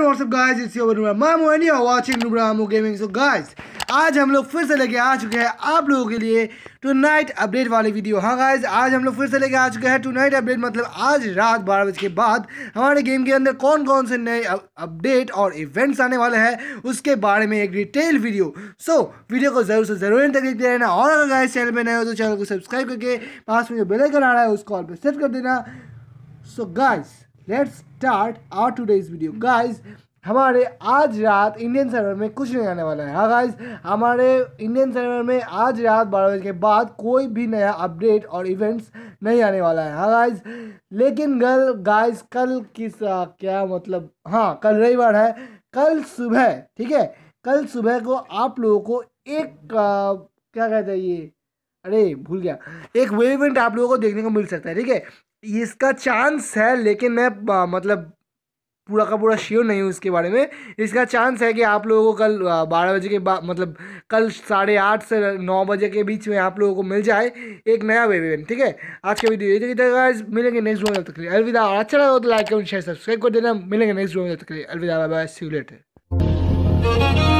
what what's up, guys? It's your Nubra Mamu, and you're watching Nubra Mamu Gaming. So, guys, आज हम लोग फिर से लेके आ चुके हैं आप लोगों के लिए टू नाइट अपडेट वाली वीडियो हाँ गाइज़ आज हम लोग फिर से लेके आ चुके हैं टू नाइट अपडेट मतलब आज रात बारह बजे के बाद हमारे गेम के अंदर कौन कौन से नए अपडेट और इवेंट्स आने वाले हैं, उसके बारे में एक डिटेल वीडियो सो वीडियो को ज़रूर से ज़रूर तक देखते रहना। और अगर गाइज़ चैनल पर नए हो तो चैनल को सब्सक्राइब करके पास में जो बेल आइकन आ रहा है, उस कॉल पर सेट कर देना। So guys let's start our today's video guys हमारे आज रात इंडियन सर्वर में कुछ नहीं आने वाला है। हाँ गाइज़ हमारे इंडियन सर्वर में आज रात बारह बजे के बाद कोई भी नया अपडेट और इवेंट्स नहीं आने वाला है। हाँ गाइज़ लेकिन गल गाइज़ कल किस क्या मतलब? हाँ कल रविवार है। कल सुबह ठीक है? कल सुबह को आप लोगों को एक आ, क्या कहते हैं ये? अरे भूल गया। एक वेव इवेंट आप लोगों को देखने को मिल सकता है ठीक है? इसका चांस है, लेकिन मैं मतलब पूरा का पूरा श्योर नहीं हूँ इसके बारे में। इसका चांस है कि आप लोगों को कल बारह बजे के बाद मतलब कल साढ़े आठ से नौ बजे के बीच में आप लोगों को मिल जाए एक नया वेब इवेंट ठीक है? आज के वीडियो ये तक मिलेंगे नेक्स्ट वीडियो तक अलविदा। और अच्छा लगा तो लाइक कमेंट शेयर सब्सक्राइब कर देना। मिलेंगे नेक्स्ट वीडियो तक अलविदा बाय बाय सी लेटर